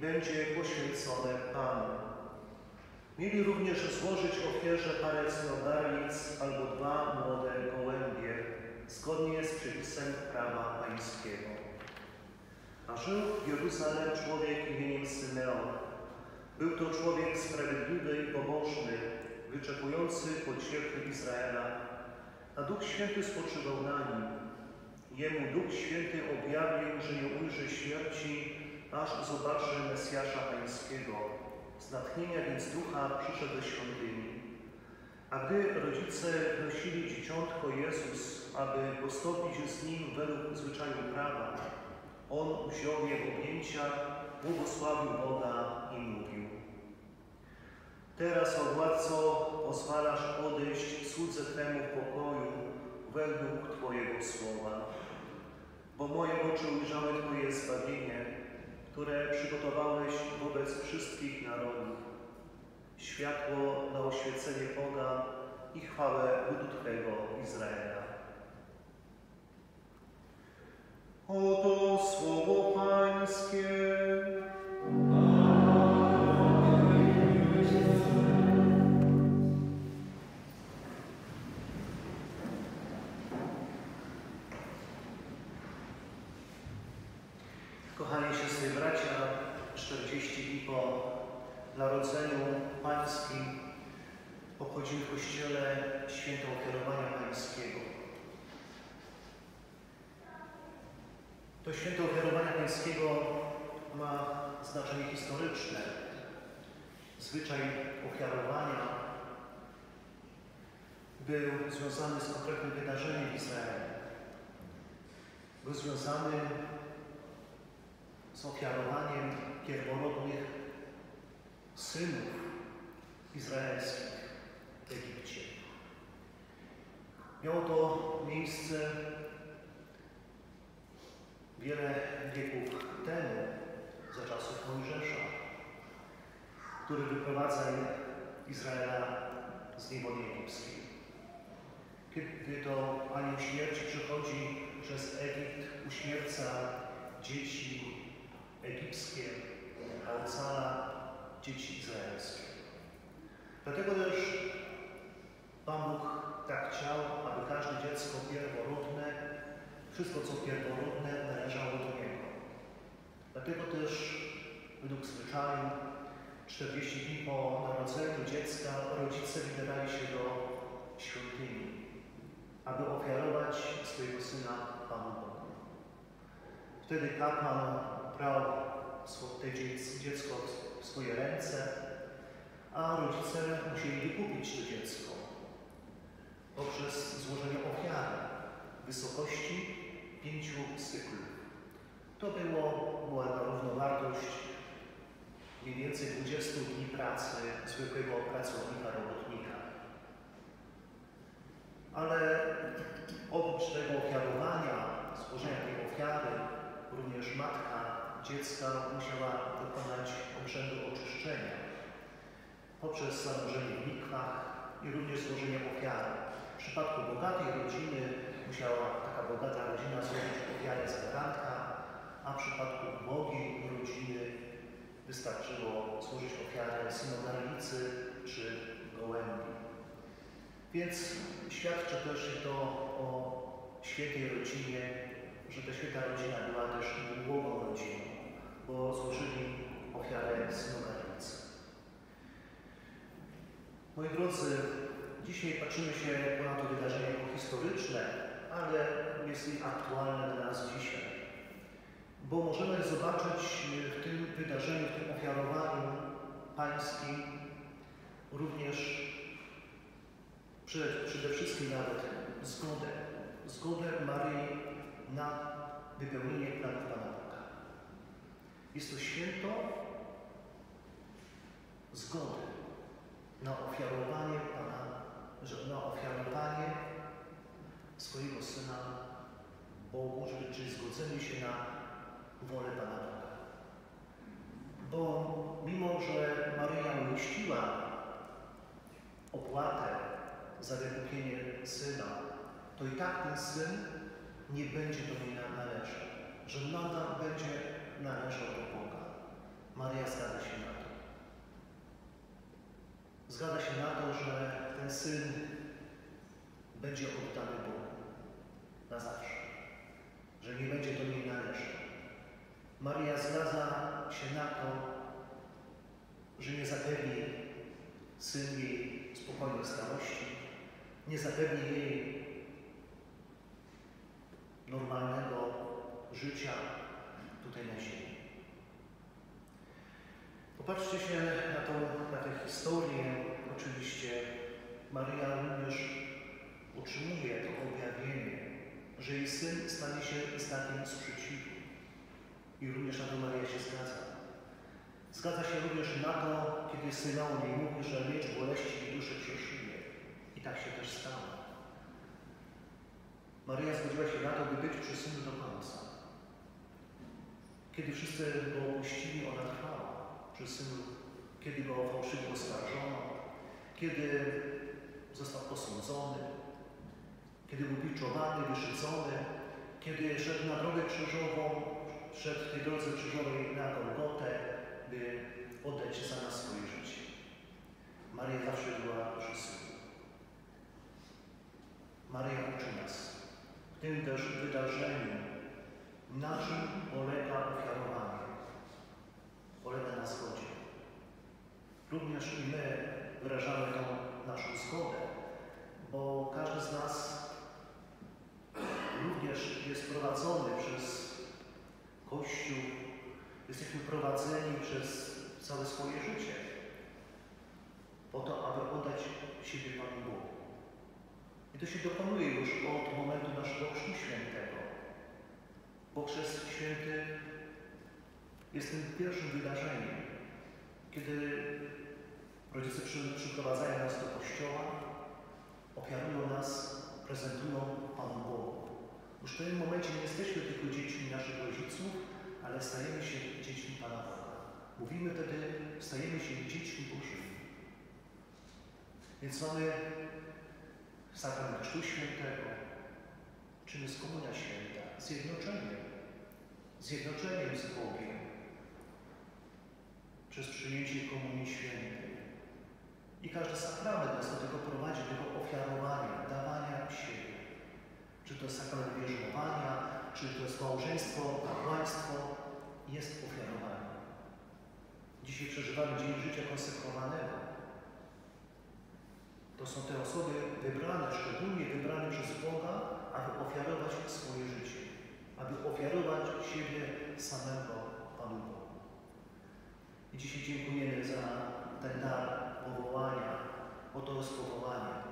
będzie poświęcone Panu. Mieli również złożyć ofierze parę cynogaric albo dwa młode gołębie, zgodnie z przepisem prawa pańskiego. A żył w Jeruzalem człowiek imieniem Symeon. Był to człowiek sprawiedliwy i pobożny, wyczekujący pociechy Izraela, a Duch Święty spoczywał na nim. Jemu Duch Święty objawił, że nie ujrzy śmierci, aż zobaczy Mesjasza Pańskiego. Z natchnienia więc Ducha przyszedł do świątyni. A gdy rodzice nosili dzieciątko Jezus, aby postąpić z nim według zwyczaju prawa, on wziął je w objęcia, błogosławił Boga i mówił. Teraz, o władco, pozwalasz odejść słudze temu pokoju według Twojego słowa. Bo moje oczy ujrzały Twoje zbawienie, które przygotowałeś wobec wszystkich narodów. Światło na oświecenie Boga i chwałę ludu Twego Izraela. Oto słowo Pańskie. Zwyczaj ofiarowania był związany z konkretnym wydarzeniem w Izraelu. Był związany z ofiarowaniem pierworodnych synów izraelskich w Egipcie. Miało to miejsce wiele wieków temu, za czasów Mojżesza, który wyprowadza Izraela z niewoli egipskiej. Kiedy to anioł śmierci przychodzi przez Egipt, uśmierca dzieci egipskie, a ocala dzieci izraelskie. Dlatego też Pan Bóg tak chciał, aby każde dziecko pierworodne, wszystko co pierworodne należało do Niego. Dlatego też według zwyczaju 40 dni po narodzeniu dziecka rodzice wybierali się do świątyni, aby ofiarować swojego syna Panu Bogu. Wtedy kapłan brał te dziecko w swoje ręce, a rodzice musieli wykupić to dziecko poprzez złożenie ofiary w wysokości pięciu cyklów. To było, była równowartość mniej więcej 20 dni pracy zwykłego pracownika, robotnika. Ale oprócz tego ofiarowania, złożenia tej ofiary, również matka dziecka musiała dokonać obrzędu oczyszczenia poprzez zanurzenie w likwach i również złożenie ofiary. W przypadku bogatej rodziny musiała taka bogata rodzina złożyć ofiarę z baranka, a w przypadku ubogiej rodziny wystarczyło złożyć ofiarę synogarawicy czy gołębi. Więc świadczy też to o świętej rodzinie, że ta święta rodzina była też długą rodziną, bo złożyli ofiarę synogarawicy. Moi drodzy, dzisiaj patrzymy się na to wydarzenie historyczne, ale jest i aktualne dla nas dzisiaj. Bo możemy zobaczyć w tym wydarzeniu, w tym ofiarowaniu pańskim również przede, przede wszystkim nawet zgodę. Zgodę Maryi na wypełnienie planów Pana Boga. Jest to święto zgody na ofiarowanie Pana, na ofiarowanie swojego Syna Bogu, czyli zgodzenie się na wolę Pana Boga. Bo mimo, że Maryja opłatę za wykupienie syna, to i tak ten syn nie będzie do niej należał, że nadal będzie należał do Boga. Maria zgadza się na to. Zgadza się na to, że ten syn będzie oddany Bogu na zawsze, że nie będzie do niej należał. Maria zgadza się na to, że nie zapewni syn jej spokojnej starości, nie zapewni jej normalnego życia tutaj na ziemi. Popatrzcie się na, to, na tę historię. Oczywiście Maria również utrzymuje to objawienie, że jej syn stanie się znakiem sprzeciwu. I również na to Maria się zgadza. Zgadza się również na to, kiedy Symeon jej mówi, że miecz boleści i duszy przeszyje. I tak się też stało. Maria zgodziła się na to, by być przy synu do końca. Kiedy wszyscy go opuścili, ona trwała przy synu. Kiedy go fałszywie oskarżono, kiedy został posądzony, kiedy był biczowany, wyszydzony, kiedy szedł na drogę krzyżową, w tej drodze krzyżowej na Golgotę, by oddać za nas swoje życie. Maria zawsze była przy synu. Maria uczy nas w tym też wydarzeniu, na czym polega ofiarowanie. Polega na zgodzie. Również i my wyrażamy tą naszą zgodę, bo każdy z nas również jest prowadzony przez Kościół, jesteśmy prowadzeni przez całe swoje życie po to, aby oddać siebie Panu Bogu. I to się dokonuje już od momentu naszego chrztu świętego, bo chrzest święty jest tym pierwszym wydarzeniem, kiedy rodzice przy, przyprowadzają nas do kościoła, ofiarują nas, prezentują Panu Bogu. Już w tym momencie nie jesteśmy tylko dziećmi naszych rodziców, ale stajemy się dziećmi Pana Boga. Mówimy wtedy, stajemy się dziećmi Bożymi. Więc mamy sakrament Chrztu Świętego, czym jest Komunia Święta, zjednoczeniem, zjednoczeniem z Bogiem przez przyjęcie Komunii Świętej. I każdy sakrament nas do tego prowadzi, do ofiarowania, dawania siebie. Czy to jest sakrament bierzmowania, czy to jest małżeństwo, kapłaństwo, jest ofiarowanie. Dzisiaj przeżywamy dzień życia konsekrowanego. To są te osoby wybrane, szczególnie wybrane przez Boga, aby ofiarować swoje życie, aby ofiarować siebie samego Panu Bogu. I dzisiaj dziękujemy za ten dar powołania, bo to jest powołanie.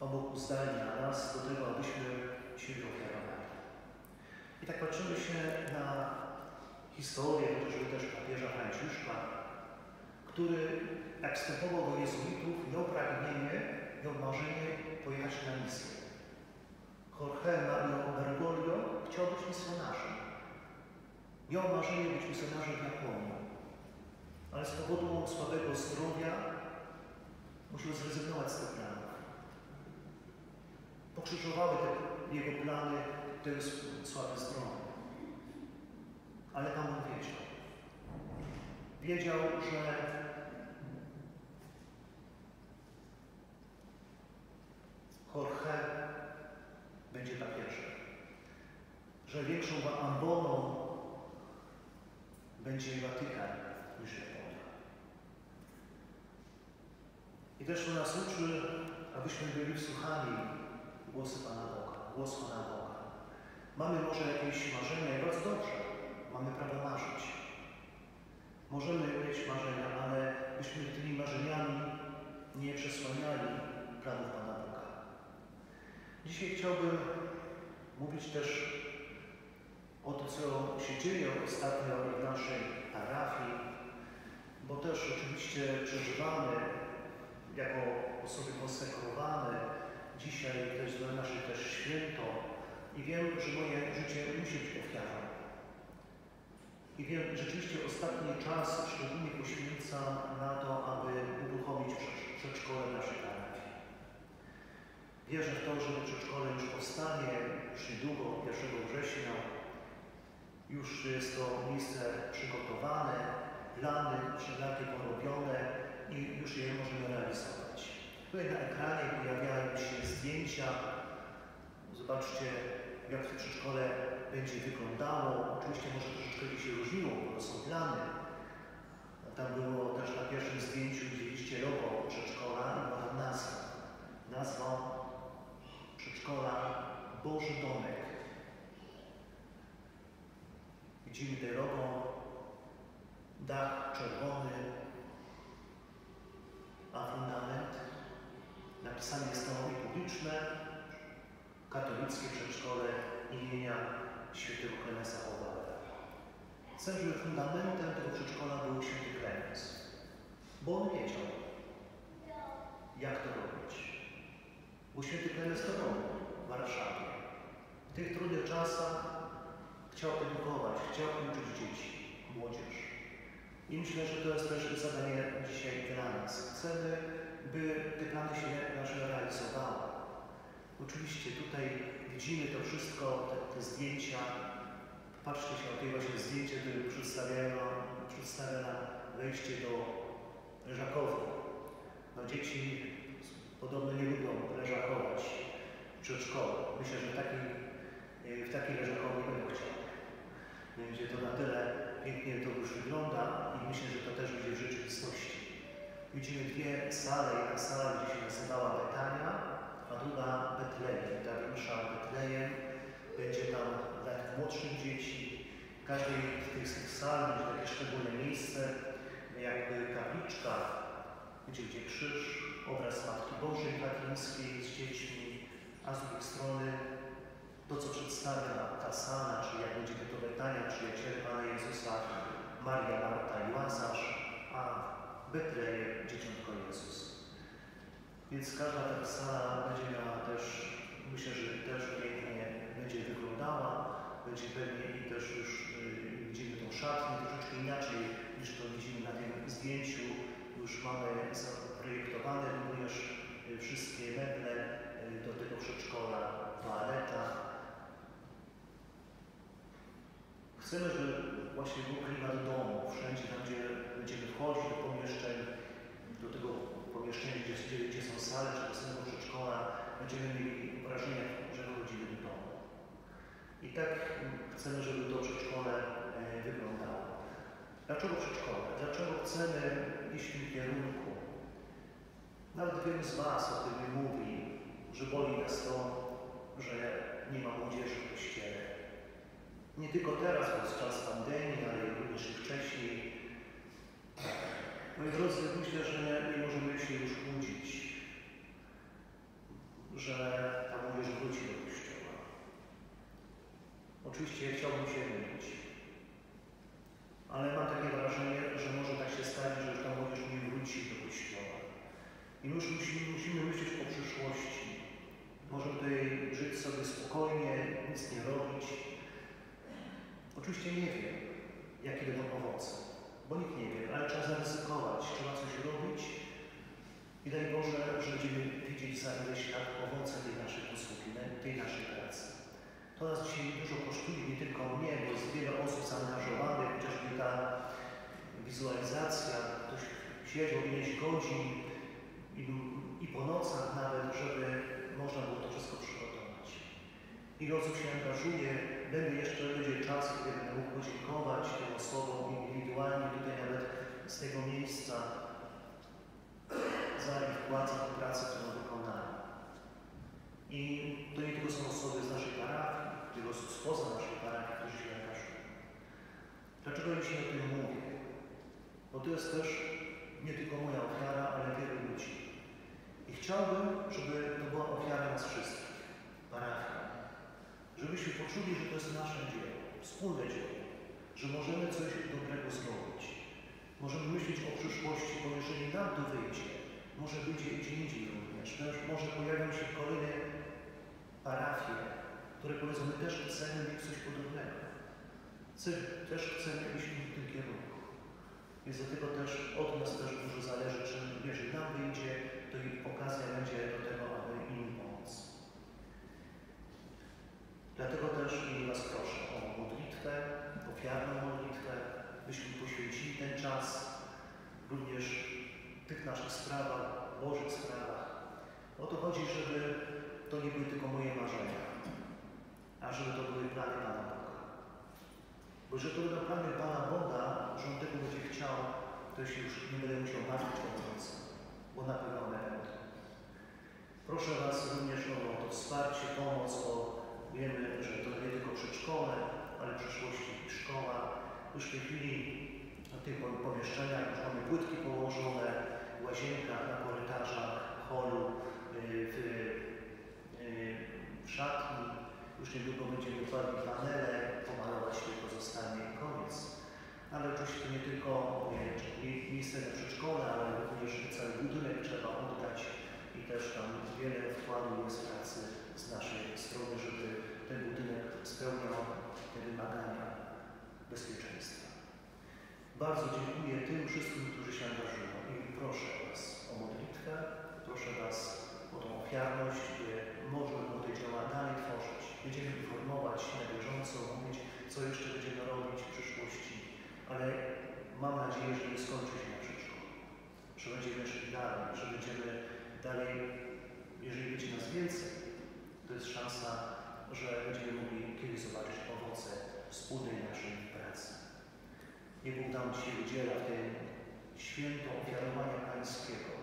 Pan Bóg uzdalnia nas do tego, abyśmy siebie ofiarowali. I tak patrzymy się na historię chociażby też papieża Franciszka, który jak wstępował do jezuitów, miał pragnienie, miał marzenie pojechać na misję. Jorge Mario Bergoglio chciał być misjonarzem. Miał marzenie być misjonarzem w Japonii, ale z powodu słabego zdrowia musiał zrezygnować z tych planów. Pokrzyżowały te jego plany, jest słabe zdrowie. Ale Pan wiedział. Wiedział, że Jorge będzie papieżem, że większą amboną będzie Watykan niż Japonia. I też to nas uczy, abyśmy byli wsłuchani w głosy Pana Boga, głos Pana Boga. Mamy może jakieś marzenia i bardzo dobrze, mamy prawo marzyć. Możemy mieć marzenia, ale byśmy tymi marzeniami nie przesłaniali planów Pana Boga. Dzisiaj chciałbym mówić też o to, co się dzieje ostatnio w naszej parafii, bo też oczywiście przeżywamy jako osoby konsekrowane dzisiaj to jest nasze też święto i wiem, że moje życie musi być ofiarą. I wiem, rzeczywiście ostatni czas szczególnie poświęcam na to, aby uruchomić przedszkole naszej parafii. Wierzę w to, że przedszkole już powstanie już niedługo, 1 września. Już jest to miejsce przygotowane, plany wszelakie porobione i już je możemy realizować. Tutaj na ekranie pojawiają się zdjęcia. Zobaczcie, jak to przedszkole będzie wyglądało. Oczywiście może troszeczkę się różniło, bo to są plany. Tam było też na pierwszym zdjęciu, widzieliście logo przedszkola i była nazwa. Nazwa przedszkola Boży Domek. Tutaj logo, dach czerwony, a fundament napisane jest to publiczne, katolickie przedszkole imienia świętego Klemensa Obawera. Chcę, żeby fundamentem tego przedszkola był święty Klemens, bo on wiedział, jak to robić. Bo święty Klemens to robił w Warszawie. W tych trudnych czasach chciał edukować, chciał uczyć dzieci, młodzież. I myślę, że to jest też zadanie dzisiaj dla nas. Chcemy, by te plany się nasze realizowały. Oczywiście tutaj widzimy to wszystko, te, te zdjęcia. Patrzcie się na te właśnie zdjęcie, które przedstawiają, przedstawia wejście do leżakowni. No dzieci podobno nie lubią leżakować w przedszkolu. Myślę, że taki, w takiej leżakowni będą chciały. Będzie to na tyle pięknie to już wygląda i myślę, że to też będzie w rzeczywistości. Widzimy dwie sale. Jedna sala, gdzie się nazywała Betania, a druga Betlejem. Ta większa Betlejem będzie tam dla tych młodszych dzieci. W każdej z tych, sal będzie takie szczególne miejsce, jakby kapliczka, gdzie, gdzie krzyż, obraz Matki Bożej Fatimskiej z dziećmi, a z drugiej strony to, co przedstawia ta sala, czyli jak będzie to Betania, przyjaciele Pana Jezusa, Maria, Marta i Łazarz, a Betlejem, Dzieciątko Jezus. Więc każda ta sala będzie miała też, myślę, że też pięknie będzie wyglądała, będzie pewnie i też już yy, widzimy tą szatnię troszeczkę inaczej niż to widzimy na tym zdjęciu. Już mamy zaprojektowane również yy, wszystkie meble yy, do tego przedszkola, toaleta. Chcemy, żeby właśnie był klimat domu, wszędzie tam, gdzie będziemy wchodzić do pomieszczeń, do tego pomieszczenia, gdzie, gdzie, gdzie są sale czy do przedszkola, będziemy mieli wrażenie, że wchodzimy do domu. I tak chcemy, żeby to przedszkole e, wyglądało. Dlaczego przedszkole? Dlaczego chcemy iść w tym kierunku? Nawet wielu z Was o tym nie mówi, że boli nas to, że nie ma młodzieży w kościele. Nie tylko teraz, bo jest czas pandemii, ale również wcześniej. Moi drodzy, myślę, że nie możemy się już łudzić, że ta młodzież wróci do kościoła. Oczywiście chciałbym się mylić, ale mam takie wrażenie, że może tak się stać, że ta młodzież nie wróci do kościoła. I już musimy, musimy myśleć o przyszłości. Możemy tutaj żyć sobie spokojnie. Oczywiście nie wiem, jakie będą owoce, bo nikt nie wie, ale trzeba zaryzykować, trzeba coś robić i daj Boże, że będziemy widzieć za ileś lat owoce tej naszej posługi, tej naszej pracy. To nas dzisiaj dużo kosztuje, nie tylko mnie, bo jest wiele osób zaangażowanych, chociażby ta wizualizacja, ktoś siedział ileś godzin i, i po nocach nawet, żeby można było to wszystko przygotować. Ile osób się angażuje, będzie jeszcze będzie czas, kiedy będę mógł podziękować tym osobom indywidualnie, tutaj nawet z tego miejsca za ich wkład, tę pracę, którą wykonali. I to nie tylko są osoby z naszej parafii, tylko spoza naszej parafii, którzy się angażują. Dlaczego ja dzisiaj o tym mówię? Bo to jest też nie tylko moja ofiara, ale wielu ludzi. I chciałbym, żeby to była ofiara nas wszystkich, parafii. Żebyśmy poczuli, że to jest nasze dzieło, wspólne dzieło, że możemy coś dobrego zrobić. Możemy myśleć o przyszłości, bo jeżeli nam to wyjdzie, może wyjdzie gdzie indziej również. Może pojawią się kolejne parafie, które powiedzą, my też chcemy mieć coś podobnego. Chcemy, też chcemy iść w tym kierunku. Więc dlatego też od nas też dużo zależy, czy jeżeli nam wyjdzie, to okazja będzie do tego, aby Dlatego też Was proszę o modlitwę, ofiarną modlitwę, byśmy poświęcili ten czas również w tych naszych sprawach, Bożych sprawach. O to chodzi, żeby to nie były tylko moje marzenia, a żeby to były plany Pana Boga. Bo jeżeli to będą plany Pana Boga, że On tego będzie chciał, to się już nie będę musiał martwić o nocy, bo na pewno będą. Proszę Was również o to wsparcie, pomoc, bo wiemy, że to nie tylko przedszkole, ale w przyszłości szkoła. Już w tej chwili w tych pomieszczeniach już mamy płytki położone, w łazienkach, na korytarzach, holu, y, w, y, w szatni. Już niedługo będziemy kładli panele, pomalować tylko zostanie koniec. Ale oczywiście to nie tylko nie, miejsce na przedszkole, ale również cały budynek trzeba oddać i też tam wiele wkładu jest pracy z naszej strony, żeby ten budynek spełniał te wymagania bezpieczeństwa. Bardzo dziękuję tym wszystkim, którzy się angażują i proszę Was o modlitwę, proszę Was o tą ofiarność, by można te dzieła dalej tworzyć. Będziemy informować na bieżąco, Pan dzisiaj udziela w tym święto ofiarowania pańskiego.